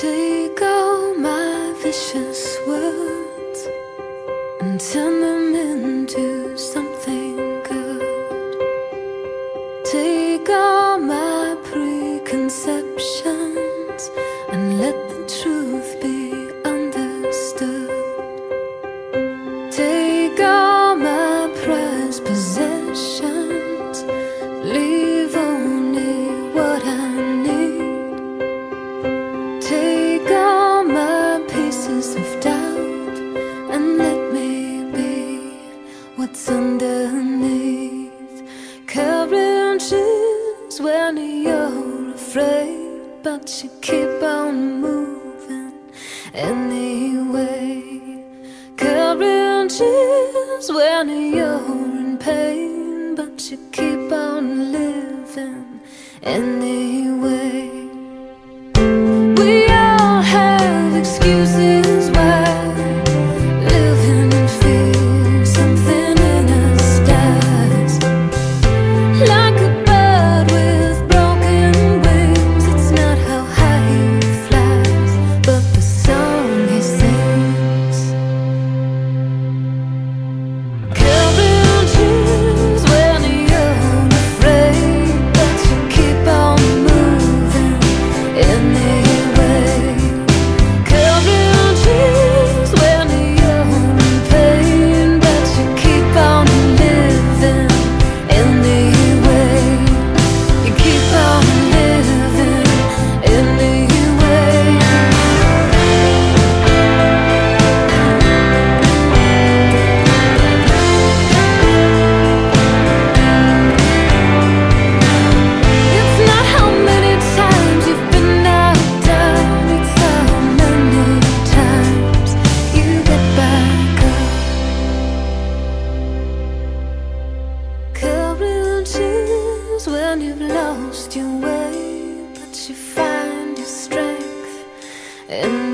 Take all my vicious words and turn them into something. happens when you're afraid, but you keep on moving anyway. Carrying tears when you're in pain, but you keep on living anyway. when you've lost your way, but you find your strength. And